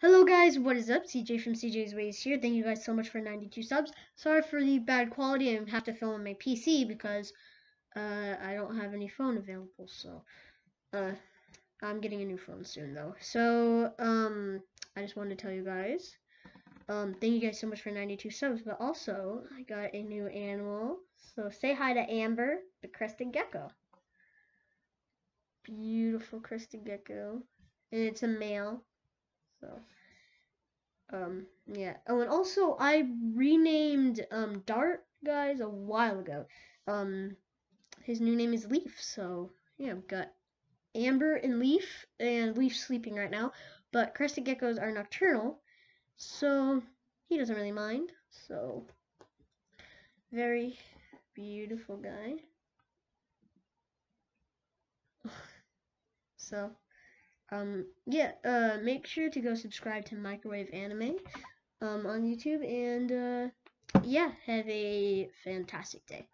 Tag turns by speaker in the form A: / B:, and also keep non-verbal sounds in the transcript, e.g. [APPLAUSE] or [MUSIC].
A: Hello guys, what is up? CJ from CJ's Ways here. Thank you guys so much for 92 subs. Sorry for the bad quality. I have to film on my PC because uh, I don't have any phone available. So uh, I'm getting a new phone soon though. So um, I just wanted to tell you guys. Um, thank you guys so much for 92 subs. But also, I got a new animal. So say hi to Amber, the crested gecko. Beautiful crested gecko. And it's a male. So, um, yeah. Oh, and also I renamed um Dart guys a while ago. Um, his new name is Leaf. So yeah, I've got Amber and Leaf, and Leaf sleeping right now. But crested geckos are nocturnal, so he doesn't really mind. So very beautiful guy. [LAUGHS] so um, yeah, uh, make sure to go subscribe to Microwave Anime um, on YouTube, and uh, yeah, have a fantastic day.